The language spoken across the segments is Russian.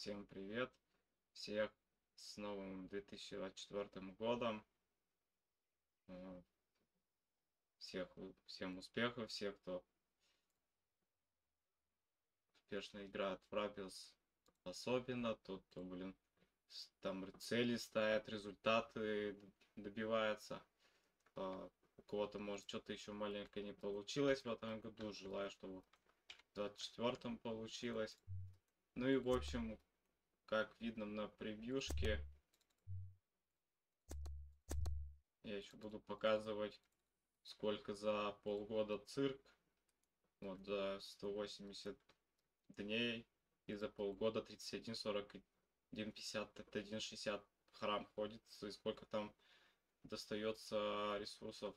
Всем привет! Всех с новым 2024 годом. Всех, всем успехов, всех, кто успешно играет в Рапис, особенно тот, кто, блин, там цели ставит, результаты добивается. А, У кого-то, может, что-то еще маленькое не получилось в этом году. Желаю, чтобы в 24 получилось. Ну и, в общем, как видно на превьюшке, я еще буду показывать, сколько за полгода цирк. Вот за 180 дней и за полгода 31, 41, 50, 31, 60 храм ходит, и сколько там достается ресурсов.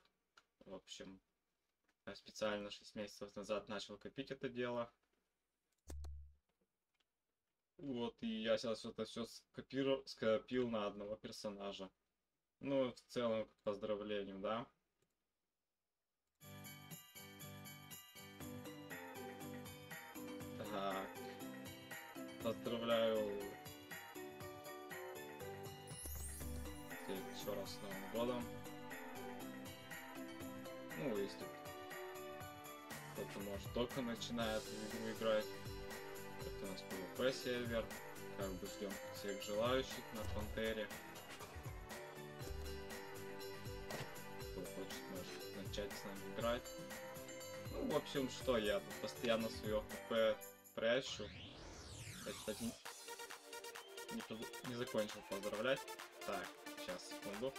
В общем, я специально 6 месяцев назад начал копить это дело. Вот, и я сейчас это все скопировал, скопил на одного персонажа. Ну, в целом, к поздравлению, да. Так. Поздравляю еще раз с Новым годом. Ну, если кто-то, может, только начинает в игру играть. Это у нас PvP сервер. Как бы ждем всех желающих на Фронтере. Кто хочет, может начать с нами играть. Ну, в общем, что я тут постоянно свое хп прячу. Я, кстати, не, не закончил поздравлять. Так, сейчас, секунду.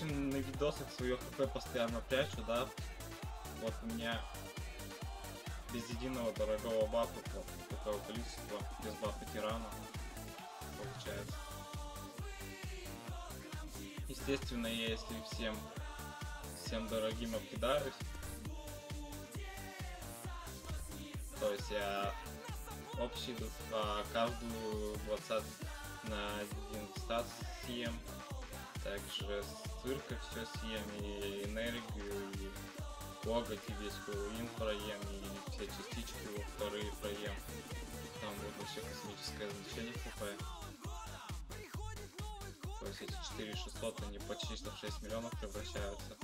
Общем, на видосах свое хп постоянно прячу, да. Вот у меня без единого дорогого бафа такого количества, без бафа тирана получается. Естественно, я если всем, всем дорогим обкидаюсь, то есть я общий а, каждую 20 на один стат съем, также с цирка все съем, и энергию, и коготь, и весь Хэллоуин проем, и все частички во вторые проем. Там будет вообще космическое значение хп. То есть эти 4600, они почти что в 6 миллионов превращаются.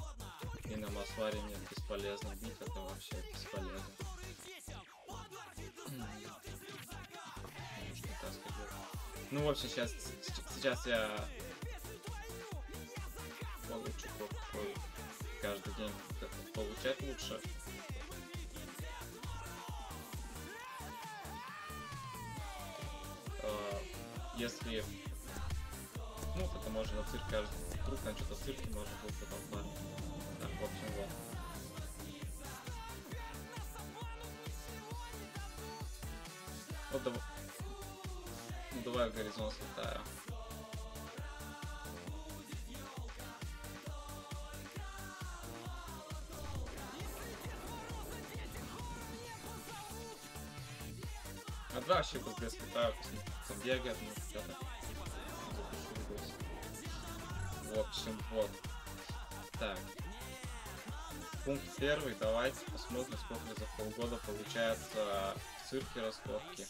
И на Масваре мне бесполезно бить, это вообще бесполезно. Ну, в общем, сейчас, сейчас я получу какой каждый день получать лучше. А, Если... Ну, это можно на цирк каждый... Вдруг там что-то в можно будет потом парить. Так, в общем, вот. Вот давай... Ну, давай горизонт слетаю. Вообще быстрее слетаю, там бегает, ну что-то. В общем, вот. Так. Пункт первый. Давайте посмотрим, сколько за полгода получается в цирке раскопки.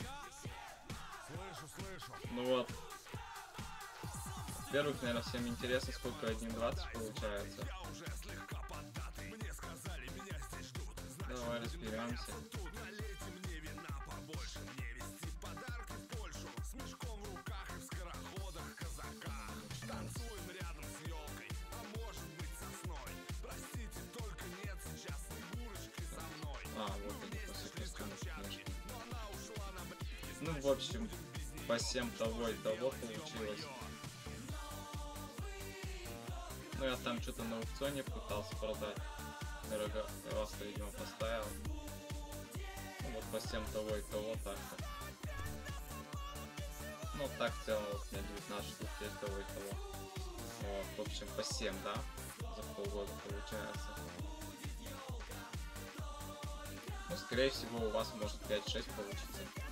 Ну вот. Во-первых, наверное, всем интересно, сколько 1.20 получается. Давай разберемся. В общем, по 7 того и того получилось. Ну, я там что-то на аукционе пытался продать. Дорого, роста, видимо, поставил. Ну, вот по 7 того и того так-то. Ну, так в целом вот у меня 19 штук есть того и того. Вот, в общем, по 7, да? За полгода получается. Ну, скорее всего, у вас может 5-6 получиться.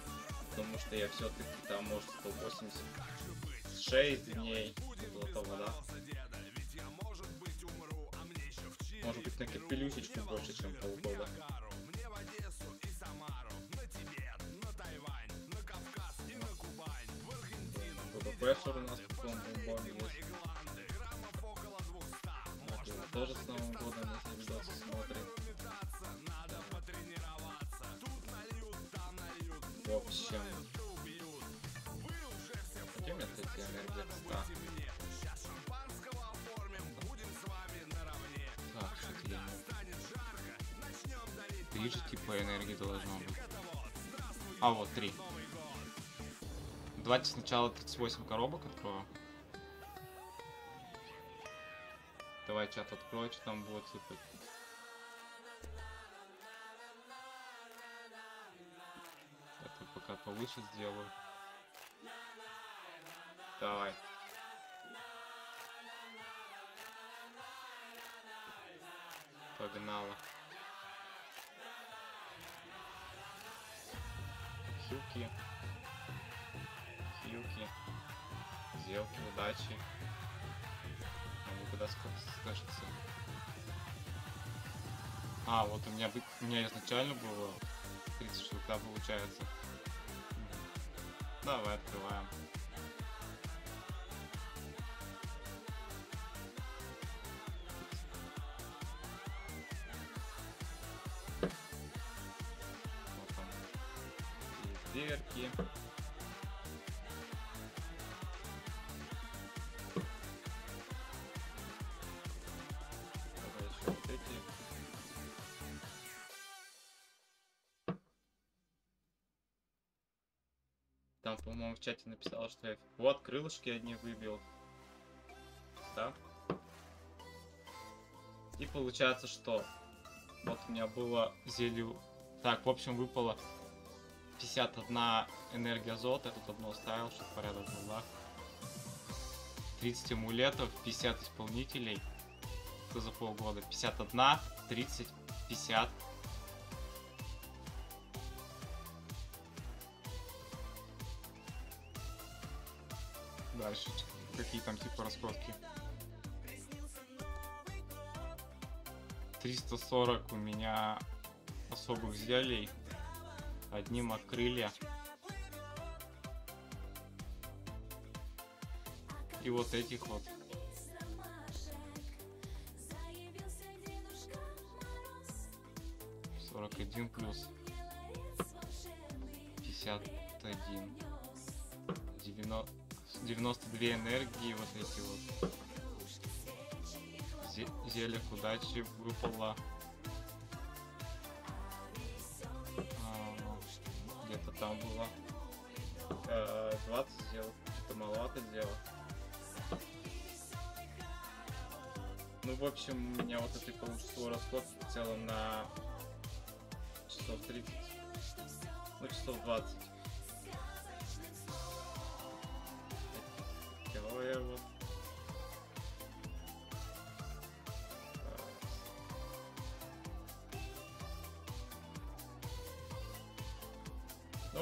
Потому что я все-таки там, может, 186 дней, около того, да? Может быть, на капелюсечку больше, чем полгода. Pressure у нас потом. Вот, его тоже с Новым годом, А, вот, три. Давайте сначала 38 коробок открою. Давай чат открою, что там будет сыпать. Это пока повыше сделаю. Давай. Погнала. Хилки. Хилки. Сделки, удачи. Могу куда скажется. А, вот у меня, у меня изначально было 30 штук, да, получается. Давай открываем. Дверки. Там, по-моему, в чате написал, что я... Вот, крылышки одни выбил. Да? И получается, что... Вот у меня было зелью... Так, в общем, выпало 51 энергия азота. Я тут одно оставил, чтобы порядок был, да? 30 амулетов, 50 исполнителей. Это за полгода. 51, 30, 50. Дальше какие там типа раскрутки. 340 у меня особых зелий. Одним от крылья. И вот этих вот. Сорок один плюс пятьдесят один. 90 92 энергии вот эти вот. Зе- Зелье удачи выпало. Было. Э, 20 сделал. Что-то маловато сделал. Ну, в общем, у меня вот этой получится расход в целом на часов 30. Ну, часов 20.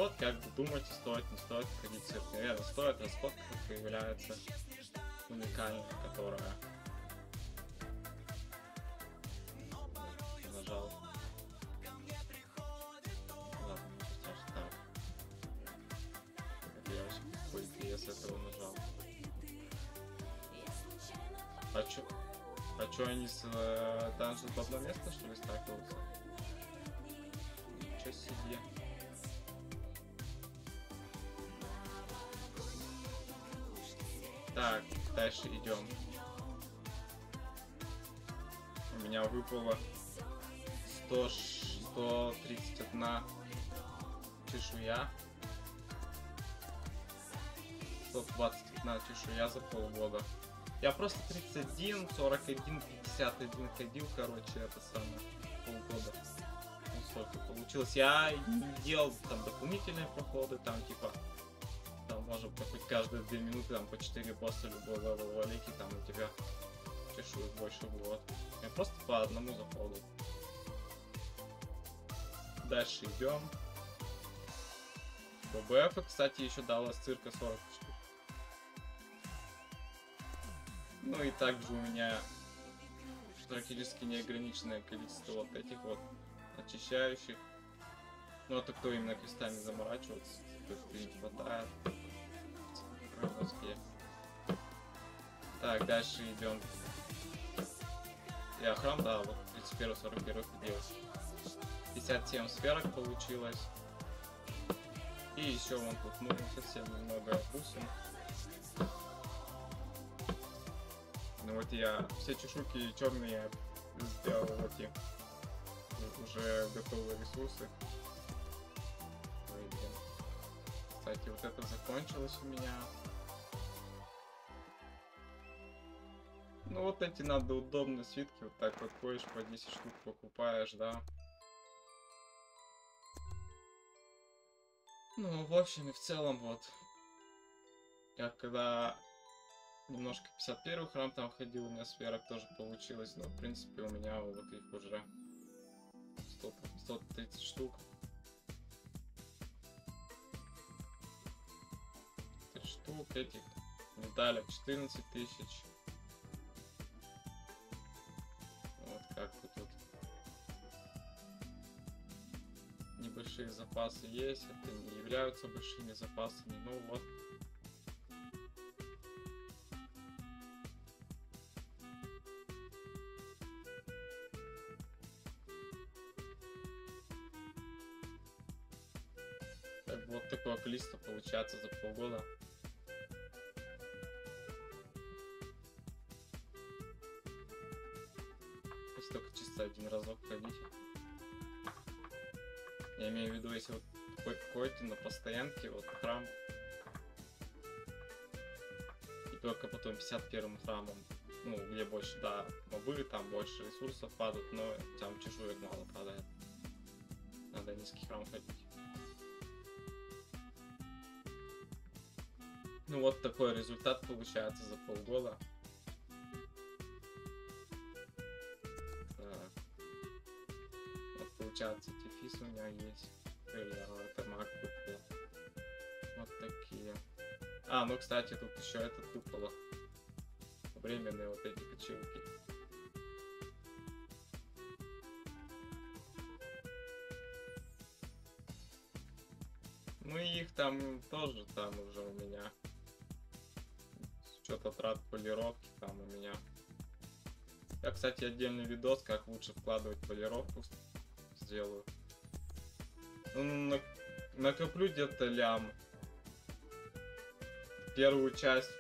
Вот, как бы думайте, стоит, не стоит ходить цирк. Наверное, стоит, расход появляется уникальная, которая дальше идем. У меня выпало 100, ш- 131 чешуя. 121 чешуя за полгода. Я просто 31, 41, 51 ходил, короче, это самое, полгода. Ну, сколько получилось. Я делал там дополнительные проходы, там типа быть хоть каждые две минуты там по 4 босса любого левела валики, там у тебя чешуек больше будет. Я просто по одному заходу. Дальше идем. ББФ, кстати, еще дала цирка 40 штук. Ну и также у меня практически неограниченное количество вот этих вот очищающих. Ну это кто именно крестами заморачивается, то не хватает. Рыбовские. Так, дальше идем. Я храм, да, вот 31 41 ходил. 57 сферок получилось. И еще вон тут, ну, совсем немного бусин. Ну вот я все чешуйки черные сделал вот эти уже готовые ресурсы. Ой, блин. Кстати, вот это закончилось у меня. Ну вот эти надо удобные свитки, вот так вот ходишь по 10 штук покупаешь, да. Ну, в общем и в целом, вот. Я когда немножко 51 храм там ходил, у меня сферок тоже получилось, но в принципе у меня вот их уже 100, 130 штук. 30 штук этих медалек 14 тысяч. Небольшие запасы есть, это не являются большими запасами, ну вот Так вот такое количество получается за полгода. Какой-то на постоянке, вот храм. И только потом 51 храмом. Ну, где больше, да, мобы, там больше ресурсов падают, но там чешуек мало падает. Надо низкий храм ходить. Ну вот такой результат получается за полгода. Так. Вот получается дефис у меня есть. А, это маг. Вот такие. А, ну кстати, тут еще этот купол. Временные вот эти кочевки. Ну и их там тоже там уже у меня что-то трат полировки там у меня. Я, кстати, отдельный видос, как лучше вкладывать полировку сделаю. На... накоплю где-то лям. Первую часть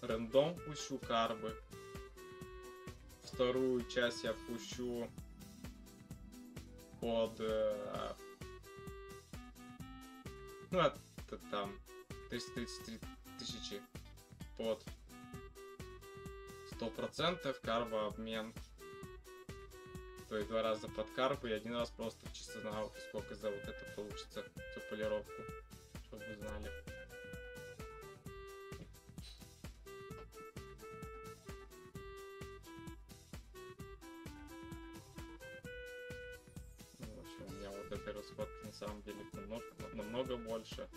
рандом пущу карбы. Вторую часть я пущу под... Э... Ну, это там 333 тысячи под 100% карбообмен. Есть два раза под карбу и один раз просто чисто на сколько за вот это получится, всю полировку, чтобы вы знали. Ну, в общем, у меня вот этой расходки на самом деле намного, намного больше.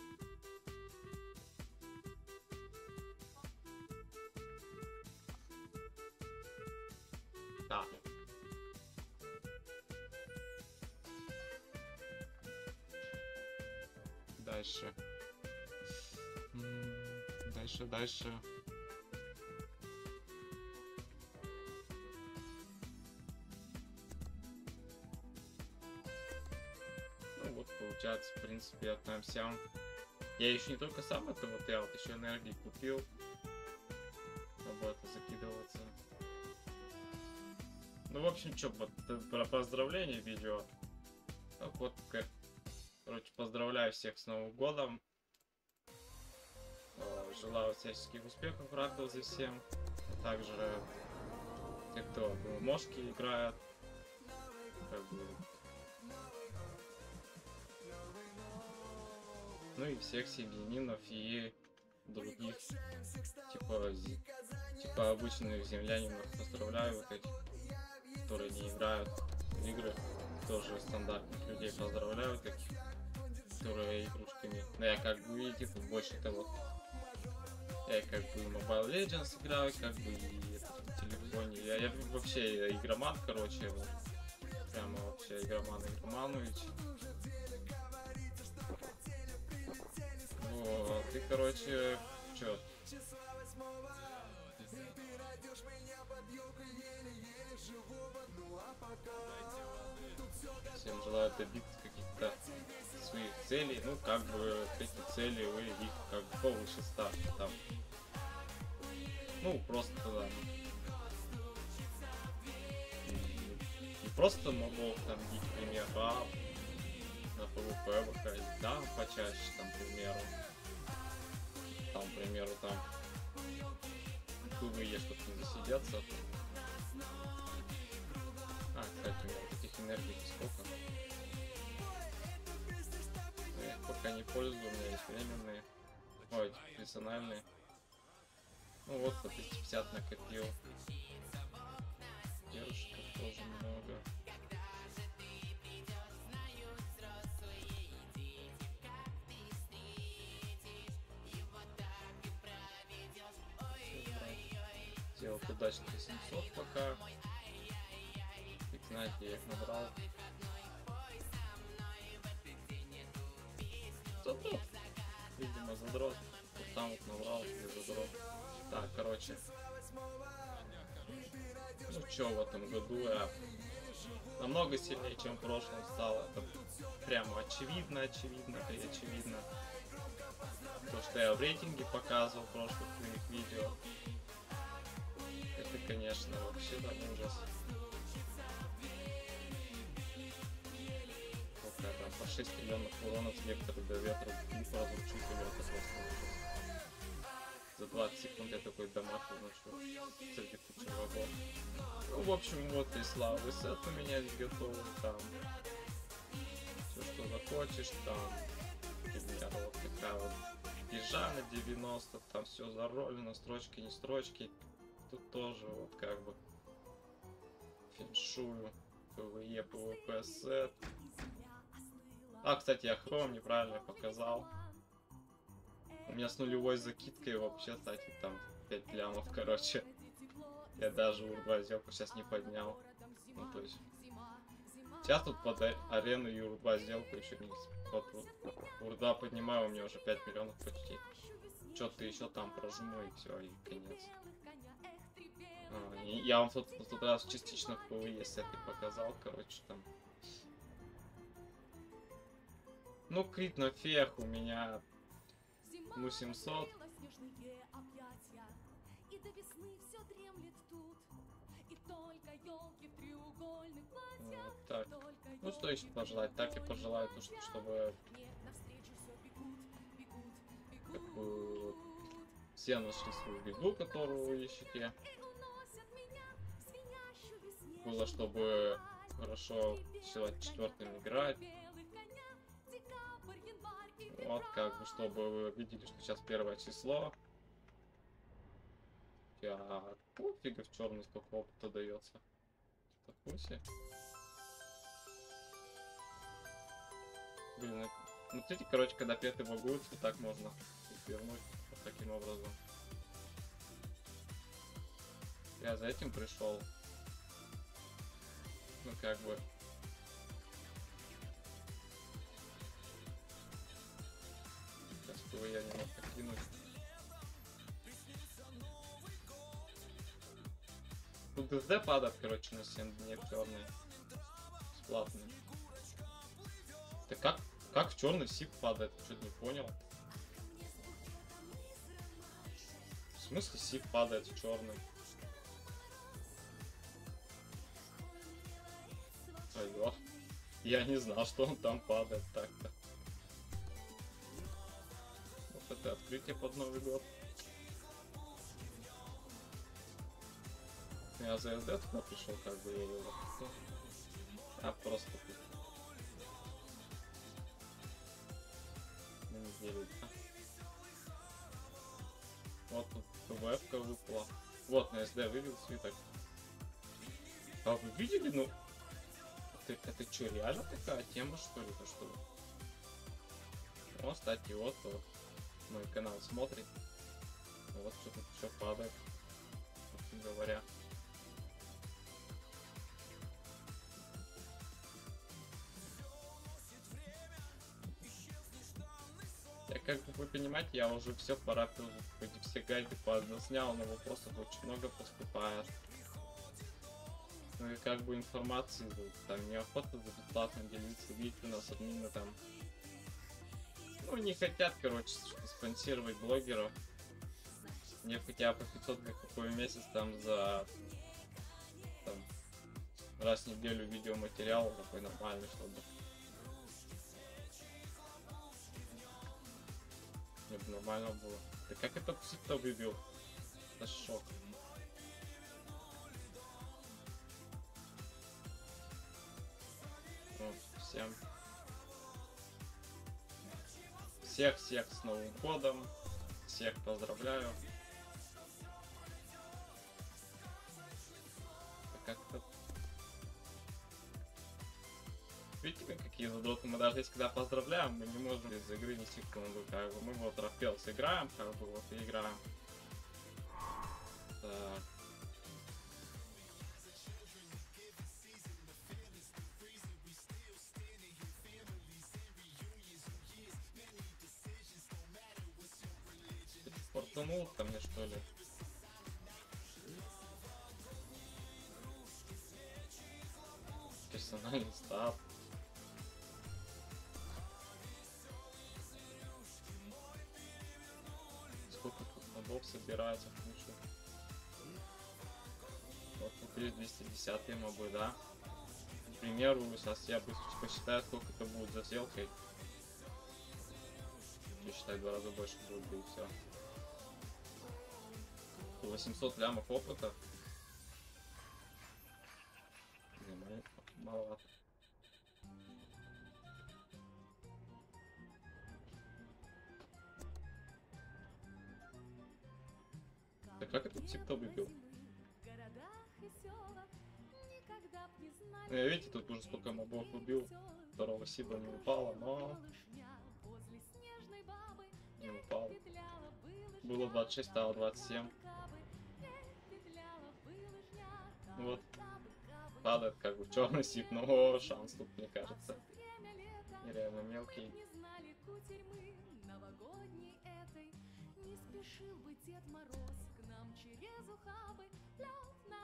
Дальше. Дальше, дальше. Ну вот, получается, в принципе, от нам всем. Я еще не только сам это вот, я вот еще энергии купил. Чтобы это закидываться. Ну, в общем, что, вот э, про поздравления видео. Так вот, как, поздравляю всех с Новым годом. Э, Желаю всяческих успехов, рад за всем. А также те, кто в мошки играет. Как бы, ну и всех семьянинов и других типа типа обычных землянинов поздравляю вот этих которые не играют в игры тоже стандартных людей поздравляю таких которые игрушками. Я как бы, видите, тут больше того. Я как бы Mobile Legends играю, как бы и это, на телефоне. Я, я вообще игроман, короче, вот. Прямо вообще игроман Игроманович. Вот, и короче, чё? Всем желаю добиться каких-то своих целей. Ну, как бы эти цели вы их как бы повыше ставьте там. Ну, просто да. Не просто мобов там бить, к а на PvP выходить, да, почаще, там, к примеру. Там, к примеру, там PvE, чтобы не засидеться. А, кстати, у меня этих энергий сколько? Пока не пользую, у меня есть временные. Ой, персональные. Ну вот, по 250 накопил. Девушек тоже много. Сделал удачно 700 пока. Знает, я их набрал. Задрот. Видимо, задрот. Вот там вот набрал, где задрот. Так, короче. Ну чё, в этом году я намного сильнее, чем в прошлом стал. Это прямо очевидно, очевидно и очевидно. То, что я в рейтинге показывал в прошлых своих видео. Это, конечно, вообще там ужас. По 6 миллионов урона с вектора до ветра, разрушитель, это просто ужас. За 20 секунд я такой дамаг выношу среди кучи врагов. Ну, в общем, вот и славы сет у меня готовы, там все, что захочешь, там, например, вот такая вот ежа на 90, там все заролено, строчки, не строчки. Тут тоже вот как бы феншую, PvE, PvP сет. А, кстати, я хром неправильно показал. У меня с нулевой закидкой вообще, кстати, там 5 лямов, короче. Я даже ур-2 сделку сейчас не поднял. Ну, то есть... Сейчас тут под арену и ур-2 сделку еще не... Под ур-2 поднимаю, у меня уже 5 миллионов почти. Что-то еще там прожму и все, и конец. А, и я вам тут, тут раз частично в PvE сеты показал, короче, там. Ну, крит на фех у меня ну 700. И до весны все дремлет тут. И только елки в треугольных платьях. Вот так. Ну что еще пожелать? Так и пожелаю, то, что, чтобы навстречу все нашли свою беду, которую вы ищете. Было, чтобы хорошо сделать четвертым играть. Вот, как бы, чтобы вы видели, что сейчас первое число. Я пофига в черный сколько опыта дается. В? Блин, ну, смотрите, короче, когда петы багуются, так можно вернуть вот таким образом. Я за этим пришел. Ну, как бы, ГСД падает, короче, на 7 дней черный. Бесплатный. Да как, как в черный сип падает? Что-то не понял. В смысле сип падает в черный? Алло. Я не знал, что он там падает так-то. Вот это открытие под Новый год. Я за СД туда пришел, как бы я его. А просто. На неделю, да. Вот тут ВФ-ка выпала. Вот на СД вывел свиток. А вы видели, ну? Это, это что, реально такая тема, что ли? То что ли? О, кстати, вот, вот мой канал смотрит. Вот что тут еще падает, говоря. Понимаете, я уже все пора эти все гайды снял, но вопросов очень много поступает. Ну и как бы информации, там неохота за бесплатно делиться, видите, у нас админы там ну, не хотят, короче, спонсировать блогеров. Мне хотя бы 500 какой месяц там за там, раз в неделю видеоматериал такой нормальный, чтобы нормально было. Да как это кто выбил? Это шок. Ну, всем всех-всех с Новым годом. Всех поздравляю. Если когда поздравляем, мы не можем из игры ни секунду. Как бы мы вот Рафелс играем, как бы вот и играем. Так. Собирается кучу. Вот тут 210 мобы, да? К примеру, сейчас я быстро посчитаю, сколько это будет за селкой. Я считаю, два раза больше будет, и все. 800 лямов опыта. Видите, тут уже сколько мобов убил. Второго сиба не упало, но... Не упал. Было 26, стало 27. Вот. Падает как бы черный сип, но шанс тут, мне кажется. Нереально мелкий.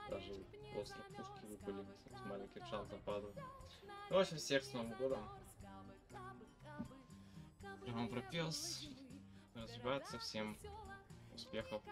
Даже остров пушки выпали с маленьким шансом падают. В общем, всех с Новым годом. Прямо пропелс. Развиваться всем успехов.